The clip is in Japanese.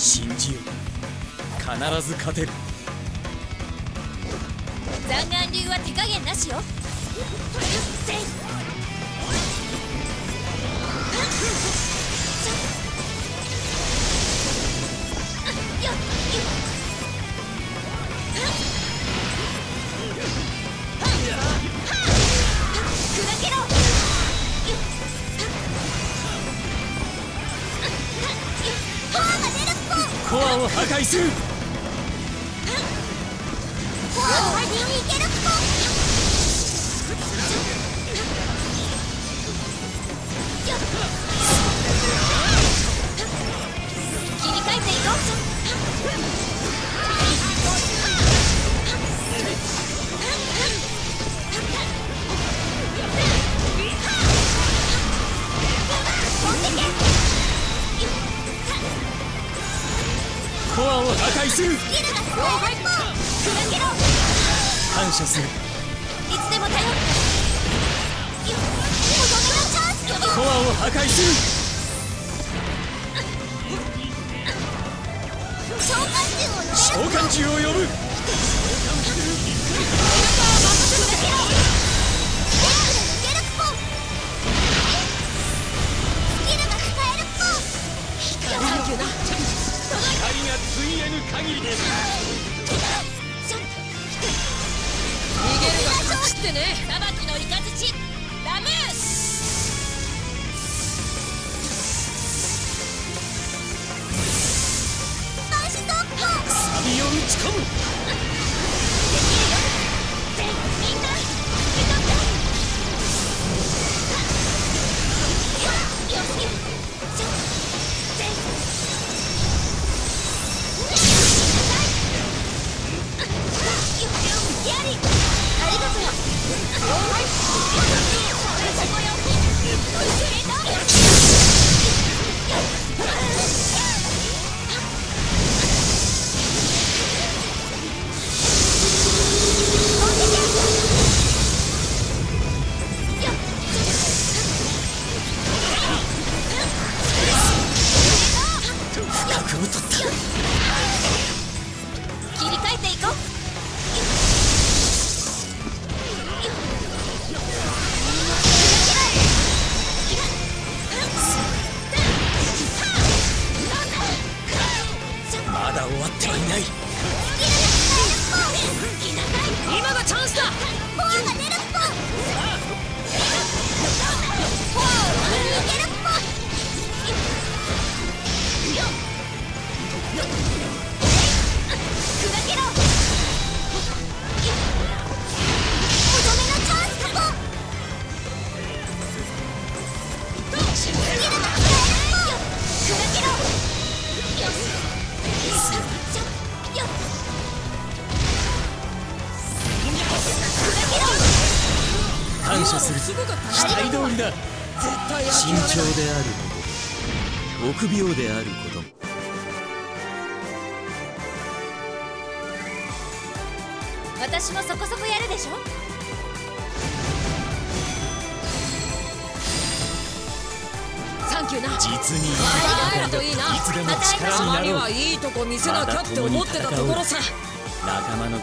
信じよう必ず勝てる。残願流は手加減なしよ。コアを破壊する。コアを破壊にいける破壊する。感謝する。いつでも頼る。コアを破壊する。召喚獣を呼ぶ限りです。逃げるが隠してね。裁きの雷ラムー大死特攻サビを打ち込むを取った切り替えていこう。まだ終わってはいない。感謝する。期待通りだ慎重である。こと臆病である。こと私もそこそこやる。でしょ実にいい。ありがといいな。いつでもたまに力になろう。はいいとこ見せなきゃって思ってたところさ。仲間の